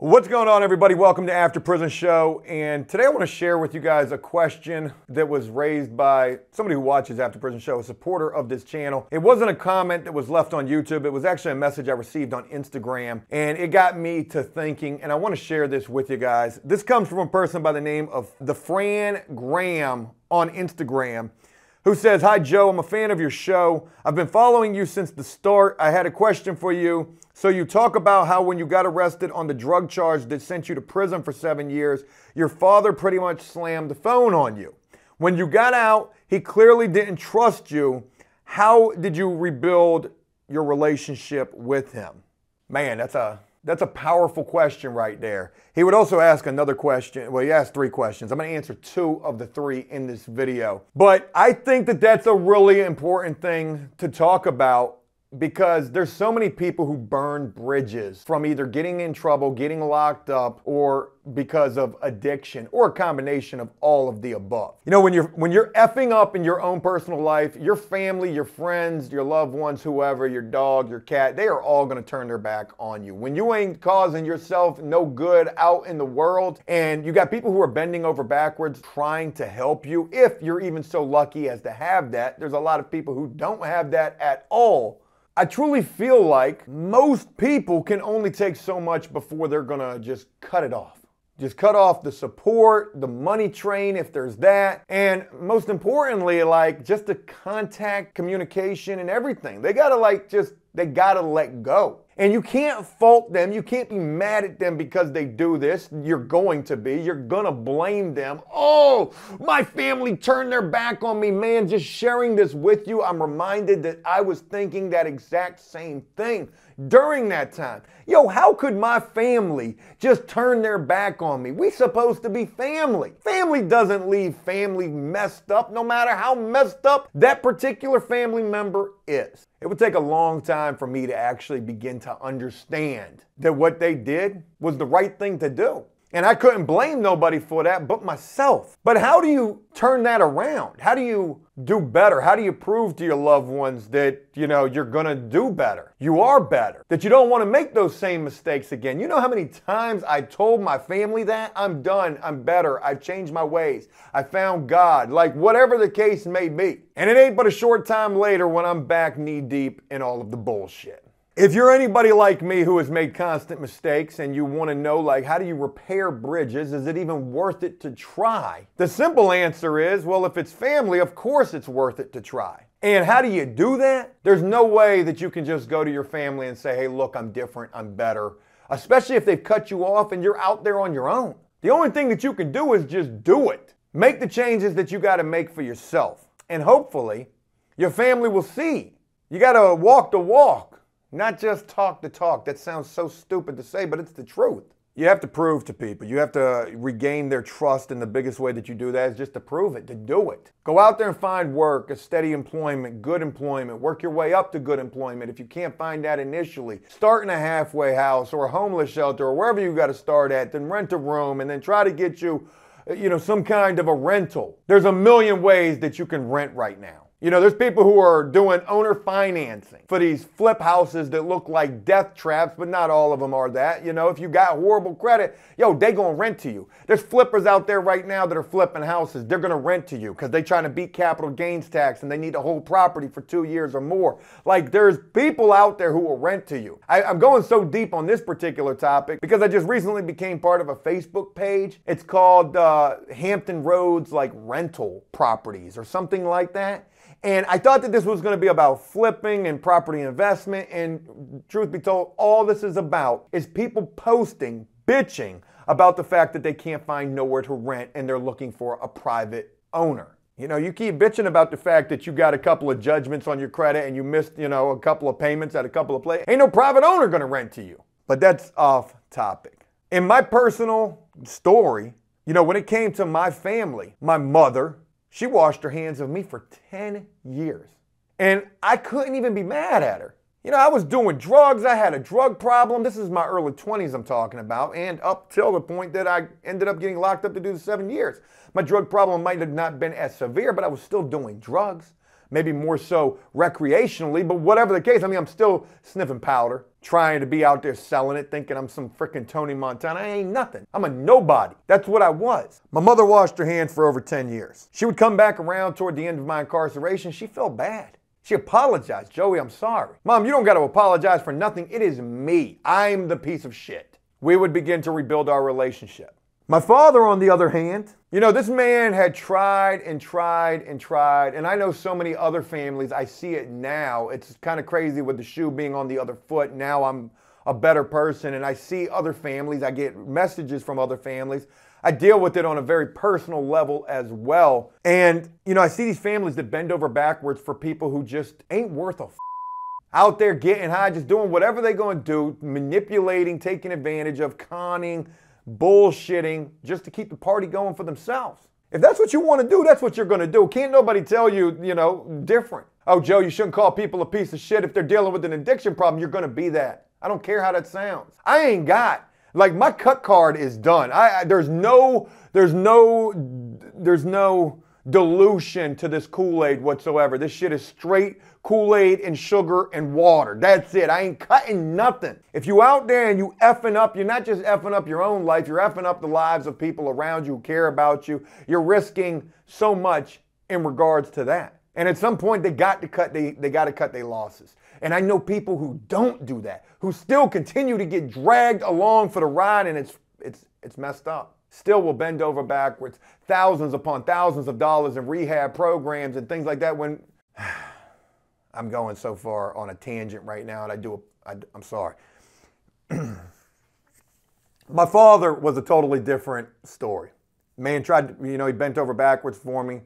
What's going on, everybody? Welcome to After Prison Show. And today I want to share with you guys a question that was raised by somebody who watches After Prison Show, a supporter of this channel. It wasn't a comment that was left on YouTube, it was actually a message I received on Instagram. And it got me to thinking, and I want to share this with you guys. This comes from a person by the name of the Fran Graham on Instagram who says, Hi, Joe, I'm a fan of your show. I've been following you since the start. I had a question for you. So, you talk about how when you got arrested on the drug charge that sent you to prison for seven years, your father pretty much slammed the phone on you. When you got out, he clearly didn't trust you. How did you rebuild your relationship with him? Man, that's a that's a powerful question right there. He would also ask another question. Well, he asked three questions. I'm going to answer two of the three in this video. But I think that that's a really important thing to talk about because there's so many people who burn bridges from either getting in trouble, getting locked up, or because of addiction, or a combination of all of the above. You know, when you're when you're effing up in your own personal life, your family, your friends, your loved ones, whoever, your dog, your cat, they are all gonna turn their back on you. When you ain't causing yourself no good out in the world, and you got people who are bending over backwards trying to help you, if you're even so lucky as to have that, there's a lot of people who don't have that at all I truly feel like most people can only take so much before they're gonna just cut it off. Just cut off the support, the money train if there's that, and most importantly, like just the contact, communication, and everything. They gotta like just, they gotta let go. And you can't fault them. You can't be mad at them because they do this. You're going to be. You're going to blame them. Oh, my family turned their back on me. Man, just sharing this with you, I'm reminded that I was thinking that exact same thing during that time. Yo, how could my family just turn their back on me? We supposed to be family. Family doesn't leave family messed up no matter how messed up that particular family member is. It would take a long time for me to actually begin to understand that what they did was the right thing to do. And I couldn't blame nobody for that but myself. But how do you turn that around? How do you do better? How do you prove to your loved ones that, you know, you're going to do better? You are better. That you don't want to make those same mistakes again. You know how many times I told my family that? I'm done. I'm better. I've changed my ways. I found God. Like whatever the case may be. And it ain't but a short time later when I'm back knee deep in all of the bullshit. If you're anybody like me who has made constant mistakes and you want to know like how do you repair bridges, is it even worth it to try? The simple answer is, well, if it's family, of course it's worth it to try. And how do you do that? There's no way that you can just go to your family and say, "Hey, look, I'm different, I'm better." Especially if they've cut you off and you're out there on your own. The only thing that you can do is just do it. Make the changes that you got to make for yourself. And hopefully, your family will see. You got to walk the walk. Not just talk the talk. That sounds so stupid to say, but it's the truth. You have to prove to people. You have to regain their trust, and the biggest way that you do that is just to prove it, to do it. Go out there and find work, a steady employment, good employment. Work your way up to good employment if you can't find that initially. Start in a halfway house or a homeless shelter or wherever you got to start at, then rent a room and then try to get you, you know, some kind of a rental. There's a million ways that you can rent right now. You know, there's people who are doing owner financing for these flip houses that look like death traps, but not all of them are that. You know, if you got horrible credit, yo, they gonna rent to you. There's flippers out there right now that are flipping houses. They're gonna rent to you because they trying to beat capital gains tax and they need to hold property for two years or more. Like there's people out there who will rent to you. I, I'm going so deep on this particular topic because I just recently became part of a Facebook page. It's called uh, Hampton Roads like rental properties or something like that. And I thought that this was going to be about flipping and property investment. And truth be told, all this is about is people posting, bitching about the fact that they can't find nowhere to rent and they're looking for a private owner. You know, you keep bitching about the fact that you got a couple of judgments on your credit and you missed, you know, a couple of payments at a couple of places. Ain't no private owner going to rent to you. But that's off topic. In my personal story, you know, when it came to my family, my mother, she washed her hands of me for 10 years. And I couldn't even be mad at her. You know, I was doing drugs. I had a drug problem. This is my early 20s I'm talking about. And up till the point that I ended up getting locked up to do the seven years. My drug problem might have not been as severe, but I was still doing drugs. Maybe more so recreationally, but whatever the case, I mean, I'm still sniffing powder, trying to be out there selling it, thinking I'm some freaking Tony Montana. I ain't nothing. I'm a nobody. That's what I was. My mother washed her hands for over 10 years. She would come back around toward the end of my incarceration. She felt bad. She apologized. Joey, I'm sorry. Mom, you don't got to apologize for nothing. It is me. I'm the piece of shit. We would begin to rebuild our relationship. My father, on the other hand, you know, this man had tried and tried and tried, and I know so many other families. I see it now. It's kind of crazy with the shoe being on the other foot. Now I'm a better person, and I see other families. I get messages from other families. I deal with it on a very personal level as well. And, you know, I see these families that bend over backwards for people who just ain't worth a f- out there getting high, just doing whatever they're going to do, manipulating, taking advantage of, conning, bullshitting just to keep the party going for themselves. If that's what you want to do, that's what you're going to do. Can't nobody tell you, you know, different. Oh, Joe, you shouldn't call people a piece of shit if they're dealing with an addiction problem. You're going to be that. I don't care how that sounds. I ain't got like my cut card is done. I, I there's no there's no there's no dilution to this Kool-Aid whatsoever. This shit is straight Kool-Aid and sugar and water. That's it. I ain't cutting nothing. If you out there and you effing up, you're not just effing up your own life, you're effing up the lives of people around you who care about you. You're risking so much in regards to that. And at some point they got to cut they, they got to cut their losses. And I know people who don't do that, who still continue to get dragged along for the ride and it's it's it's messed up still will bend over backwards, thousands upon thousands of dollars in rehab programs and things like that. When I'm going so far on a tangent right now, and I do, I'm sorry. My father was a totally different story. Man tried, to, you know, he bent over backwards for me.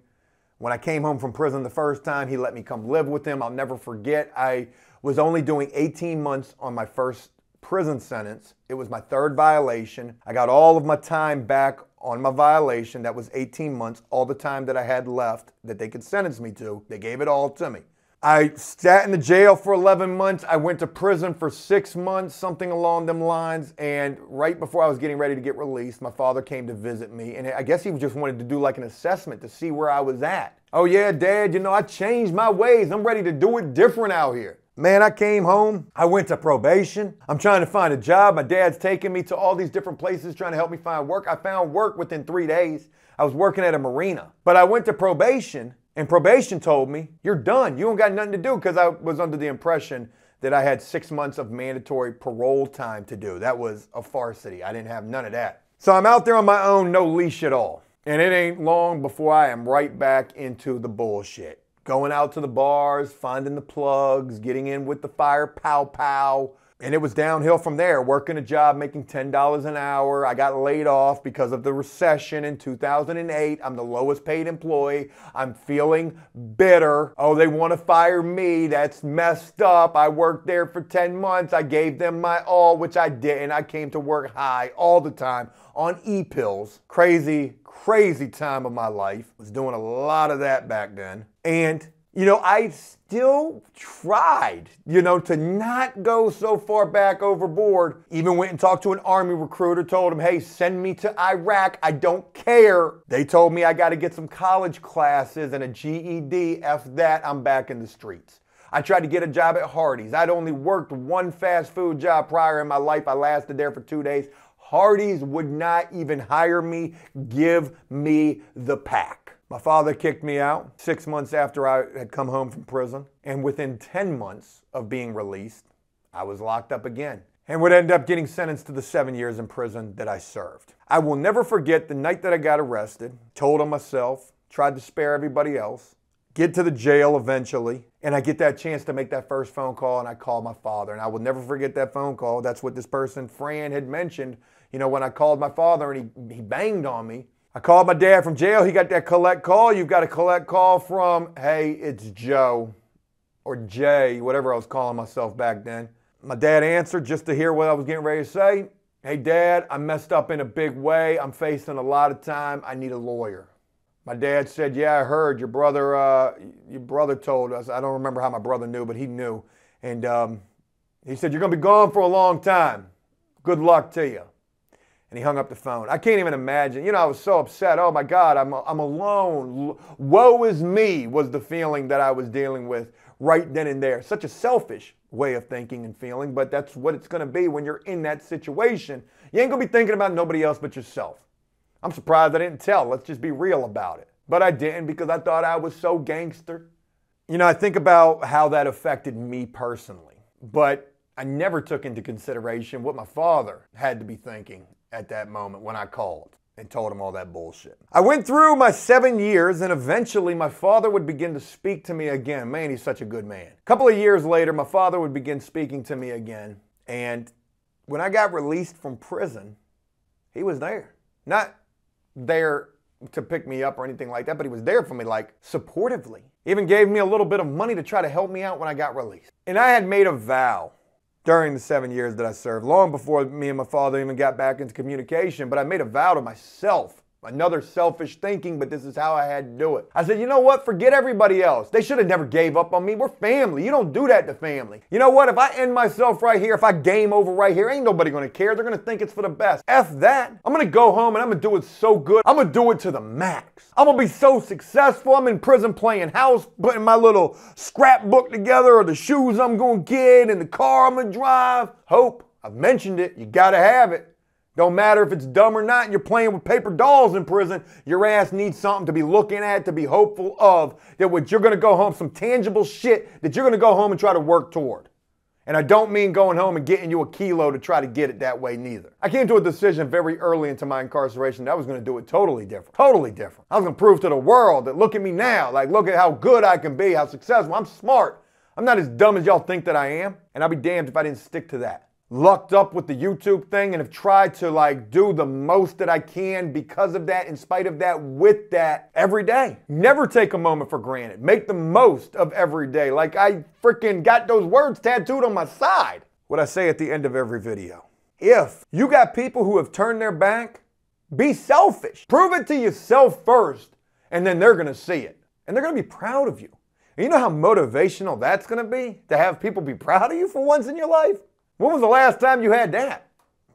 When I came home from prison the first time, he let me come live with him. I'll never forget. I was only doing 18 months on my first prison sentence. It was my third violation. I got all of my time back on my violation. That was 18 months, all the time that I had left that they could sentence me to. They gave it all to me. I sat in the jail for 11 months. I went to prison for six months, something along them lines. And right before I was getting ready to get released, my father came to visit me. And I guess he just wanted to do like an assessment to see where I was at. Oh, yeah, Dad, you know, I changed my ways. I'm ready to do it different out here. Man, I came home. I went to probation. I'm trying to find a job. My dad's taking me to all these different places trying to help me find work. I found work within three days. I was working at a marina. But I went to probation, and probation told me, You're done. You don't got nothing to do because I was under the impression that I had six months of mandatory parole time to do. That was a farcity. I didn't have none of that. So I'm out there on my own, no leash at all. And it ain't long before I am right back into the bullshit going out to the bars, finding the plugs, getting in with the fire pow pow. And it was downhill from there, working a job, making $10 an hour. I got laid off because of the recession in 2008. I'm the lowest paid employee. I'm feeling bitter. Oh, they want to fire me. That's messed up. I worked there for 10 months. I gave them my all, which I didn't. I came to work high all the time on e pills. Crazy, crazy time of my life. Was doing a lot of that back then. And, you know, I still tried, you know, to not go so far back overboard. Even went and talked to an army recruiter, told him, hey, send me to Iraq. I don't care. They told me I got to get some college classes and a GED. F that, I'm back in the streets. I tried to get a job at Hardee's. I'd only worked one fast food job prior in my life. I lasted there for two days. Hardee's would not even hire me, give me the pack. My father kicked me out six months after I had come home from prison. And within 10 months of being released, I was locked up again and would end up getting sentenced to the seven years in prison that I served. I will never forget the night that I got arrested, told on myself, tried to spare everybody else, get to the jail eventually, and I get that chance to make that first phone call and I call my father. And I will never forget that phone call. That's what this person, Fran, had mentioned. You know, when I called my father and he, he banged on me, I called my dad from jail. He got that collect call. You've got a collect call from, hey, it's Joe or Jay, whatever I was calling myself back then. My dad answered just to hear what I was getting ready to say. Hey, Dad, I messed up in a big way. I'm facing a lot of time. I need a lawyer. My dad said, "Yeah, I heard your brother. Uh, your brother told us. I don't remember how my brother knew, but he knew. And um, he said you're going to be gone for a long time. Good luck to you." And he hung up the phone. I can't even imagine. You know, I was so upset. Oh my God, I'm, I'm alone. Woe is me was the feeling that I was dealing with right then and there. Such a selfish way of thinking and feeling, but that's what it's going to be when you're in that situation. You ain't going to be thinking about nobody else but yourself. I'm surprised I didn't tell. Let's just be real about it. But I didn't because I thought I was so gangster. You know, I think about how that affected me personally, but I never took into consideration what my father had to be thinking at that moment when I called and told him all that bullshit. I went through my seven years and eventually my father would begin to speak to me again. Man, he's such a good man. A couple of years later, my father would begin speaking to me again. And when I got released from prison, he was there. Not there to pick me up or anything like that, but he was there for me, like supportively. Even gave me a little bit of money to try to help me out when I got released. And I had made a vow during the seven years that I served, long before me and my father even got back into communication. But I made a vow to myself Another selfish thinking, but this is how I had to do it. I said, you know what? Forget everybody else. They should have never gave up on me. We're family. You don't do that to family. You know what? If I end myself right here, if I game over right here, ain't nobody gonna care. They're gonna think it's for the best. F that. I'm gonna go home and I'm gonna do it so good. I'm gonna do it to the max. I'm gonna be so successful. I'm in prison playing house, putting my little scrapbook together or the shoes I'm gonna get and the car I'm gonna drive. Hope. I've mentioned it. You gotta have it. Don't matter if it's dumb or not, you're playing with paper dolls in prison. Your ass needs something to be looking at, to be hopeful of, that what you're gonna go home, some tangible shit that you're gonna go home and try to work toward. And I don't mean going home and getting you a kilo to try to get it that way neither. I came to a decision very early into my incarceration that I was gonna do it totally different. Totally different. I was gonna prove to the world that look at me now, like look at how good I can be, how successful. I'm smart. I'm not as dumb as y'all think that I am. And I'd be damned if I didn't stick to that lucked up with the YouTube thing and have tried to like do the most that I can because of that, in spite of that, with that every day. Never take a moment for granted. Make the most of every day. Like I freaking got those words tattooed on my side. What I say at the end of every video. If you got people who have turned their back, be selfish. Prove it to yourself first, and then they're gonna see it. And they're gonna be proud of you. And you know how motivational that's gonna be? To have people be proud of you for once in your life? When was the last time you had that?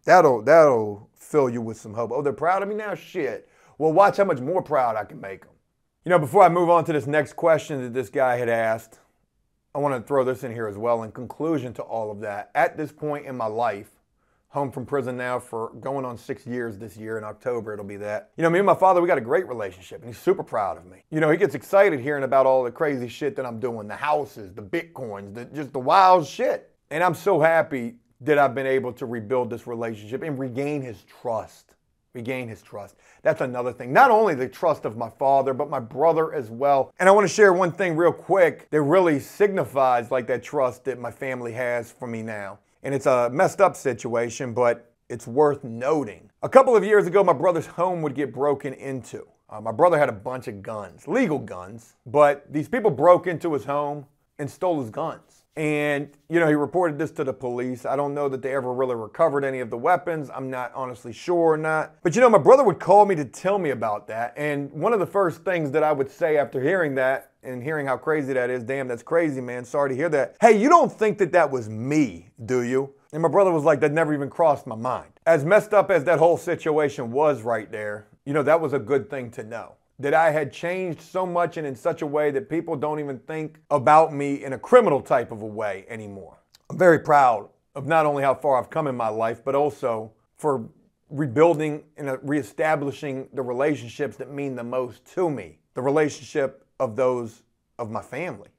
That'll that'll fill you with some hope. Oh, they're proud of me now? Shit. Well, watch how much more proud I can make them. You know, before I move on to this next question that this guy had asked, I want to throw this in here as well in conclusion to all of that. At this point in my life, home from prison now for going on six years this year in October, it'll be that. You know, me and my father, we got a great relationship and he's super proud of me. You know, he gets excited hearing about all the crazy shit that I'm doing, the houses, the bitcoins, the, just the wild shit. And I'm so happy that I've been able to rebuild this relationship and regain his trust. Regain his trust. That's another thing. Not only the trust of my father, but my brother as well. And I want to share one thing real quick that really signifies like that trust that my family has for me now. And it's a messed up situation, but it's worth noting. A couple of years ago, my brother's home would get broken into. Uh, my brother had a bunch of guns, legal guns, but these people broke into his home and stole his guns. And, you know, he reported this to the police. I don't know that they ever really recovered any of the weapons. I'm not honestly sure or not. But, you know, my brother would call me to tell me about that. And one of the first things that I would say after hearing that and hearing how crazy that is, damn, that's crazy, man. Sorry to hear that. Hey, you don't think that that was me, do you? And my brother was like, that never even crossed my mind. As messed up as that whole situation was right there, you know, that was a good thing to know that I had changed so much and in such a way that people don't even think about me in a criminal type of a way anymore. I'm very proud of not only how far I've come in my life, but also for rebuilding and uh, reestablishing the relationships that mean the most to me. The relationship of those of my family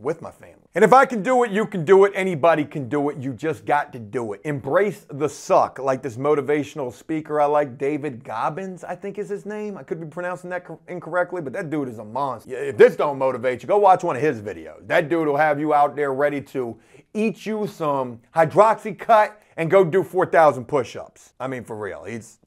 with my family. And if I can do it, you can do it. Anybody can do it. You just got to do it. Embrace the suck, like this motivational speaker I like, David Gobbins, I think is his name. I could be pronouncing that incorrectly, but that dude is a monster. If this don't motivate you, go watch one of his videos. That dude will have you out there ready to eat you some Hydroxycut and go do 4,000 push-ups. I mean, for real. He's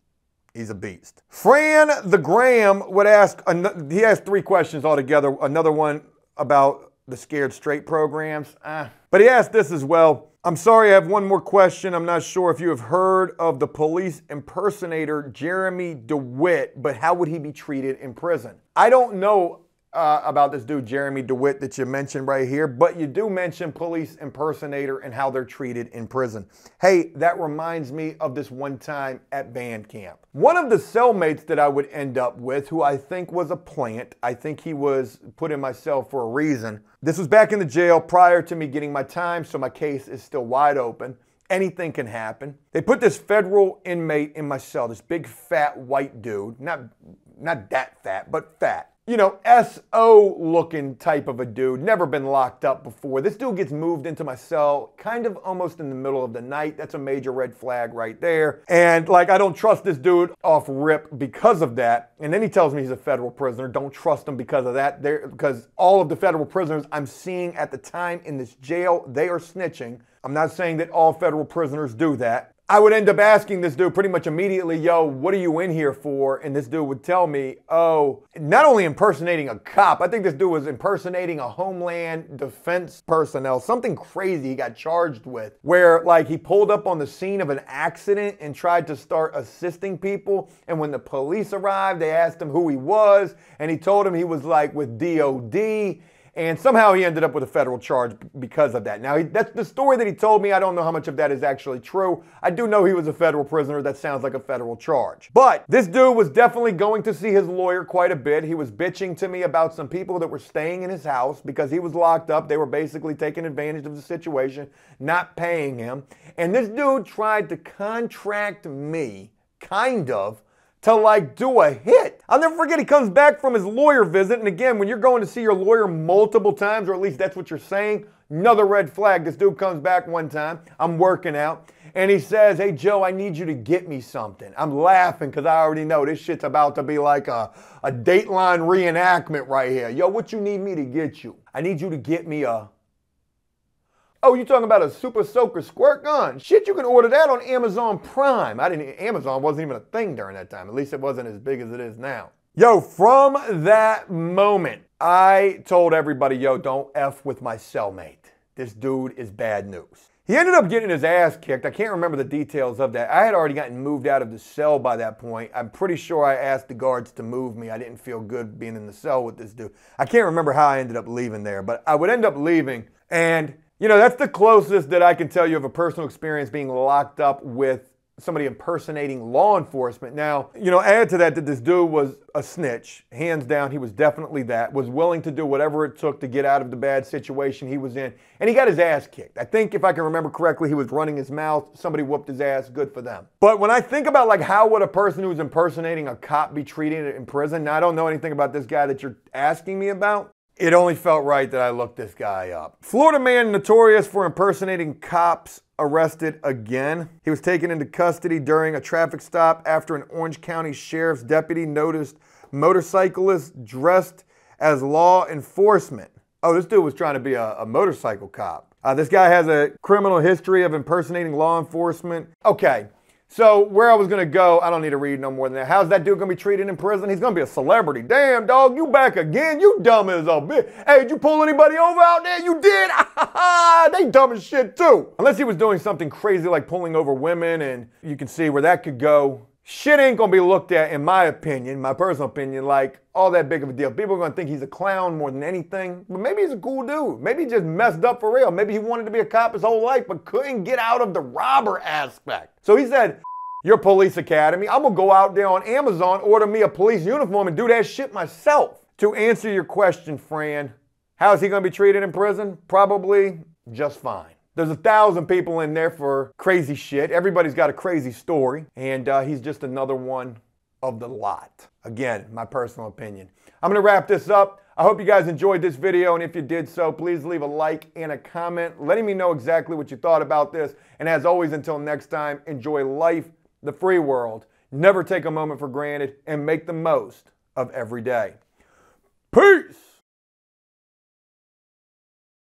He's a beast. Fran the Graham would ask, he has three questions altogether. Another one about the Scared Straight programs. Ah. But he asked this as well. I'm sorry, I have one more question. I'm not sure if you have heard of the police impersonator Jeremy DeWitt, but how would he be treated in prison? I don't know uh, about this dude, Jeremy DeWitt, that you mentioned right here, but you do mention police impersonator and how they're treated in prison. Hey, that reminds me of this one time at band camp. One of the cellmates that I would end up with, who I think was a plant, I think he was put in my cell for a reason. This was back in the jail prior to me getting my time, so my case is still wide open. Anything can happen. They put this federal inmate in my cell, this big fat white dude, not not that fat, but fat you know, SO looking type of a dude, never been locked up before. This dude gets moved into my cell kind of almost in the middle of the night. That's a major red flag right there. And like, I don't trust this dude off rip because of that. And then he tells me he's a federal prisoner. Don't trust him because of that. There, because all of the federal prisoners I'm seeing at the time in this jail, they are snitching. I'm not saying that all federal prisoners do that. I would end up asking this dude pretty much immediately, yo, what are you in here for? And this dude would tell me, oh, not only impersonating a cop, I think this dude was impersonating a Homeland Defense personnel, something crazy he got charged with, where like he pulled up on the scene of an accident and tried to start assisting people. And when the police arrived, they asked him who he was, and he told him he was like with DOD and somehow he ended up with a federal charge because of that. Now, that's the story that he told me. I don't know how much of that is actually true. I do know he was a federal prisoner. That sounds like a federal charge. But this dude was definitely going to see his lawyer quite a bit. He was bitching to me about some people that were staying in his house because he was locked up. They were basically taking advantage of the situation, not paying him. And this dude tried to contract me, kind of, to like do a hit. I'll never forget he comes back from his lawyer visit. And again, when you're going to see your lawyer multiple times, or at least that's what you're saying, another red flag. This dude comes back one time. I'm working out. And he says, Hey, Joe, I need you to get me something. I'm laughing because I already know this shit's about to be like a, a Dateline reenactment right here. Yo, what you need me to get you? I need you to get me a Oh, you talking about a Super Soaker squirt gun? Shit, you can order that on Amazon Prime. I didn't. Amazon wasn't even a thing during that time. At least it wasn't as big as it is now. Yo, from that moment, I told everybody, yo, don't F with my cellmate. This dude is bad news. He ended up getting his ass kicked. I can't remember the details of that. I had already gotten moved out of the cell by that point. I'm pretty sure I asked the guards to move me. I didn't feel good being in the cell with this dude. I can't remember how I ended up leaving there, but I would end up leaving and you know, that's the closest that I can tell you of a personal experience being locked up with somebody impersonating law enforcement. Now, you know, add to that that this dude was a snitch, hands down, he was definitely that, was willing to do whatever it took to get out of the bad situation he was in, and he got his ass kicked. I think if I can remember correctly, he was running his mouth, somebody whooped his ass, good for them. But when I think about like how would a person who's impersonating a cop be treated in prison, now I don't know anything about this guy that you're asking me about, it only felt right that I looked this guy up. Florida man notorious for impersonating cops arrested again. He was taken into custody during a traffic stop after an Orange County Sheriff's deputy noticed motorcyclists dressed as law enforcement. Oh, this dude was trying to be a, a motorcycle cop. Uh, this guy has a criminal history of impersonating law enforcement. Okay, so where I was gonna go, I don't need to read no more than that. How's that dude gonna be treated in prison? He's gonna be a celebrity. Damn, dog, you back again? You dumb as a bitch. Hey, did you pull anybody over out there? You did? they dumb as shit too. Unless he was doing something crazy like pulling over women, and you can see where that could go. Shit ain't gonna be looked at, in my opinion, my personal opinion, like all that big of a deal. People are gonna think he's a clown more than anything, but maybe he's a cool dude. Maybe he just messed up for real. Maybe he wanted to be a cop his whole life, but couldn't get out of the robber aspect. So he said, your police academy. I'm gonna go out there on Amazon, order me a police uniform, and do that shit myself. To answer your question, Fran, how is he gonna be treated in prison? Probably just fine. There's a thousand people in there for crazy shit. Everybody's got a crazy story, and uh, he's just another one of the lot. Again, my personal opinion. I'm gonna wrap this up. I hope you guys enjoyed this video, and if you did so, please leave a like and a comment letting me know exactly what you thought about this. And as always, until next time, enjoy life the free world. Never take a moment for granted and make the most of every day. Peace!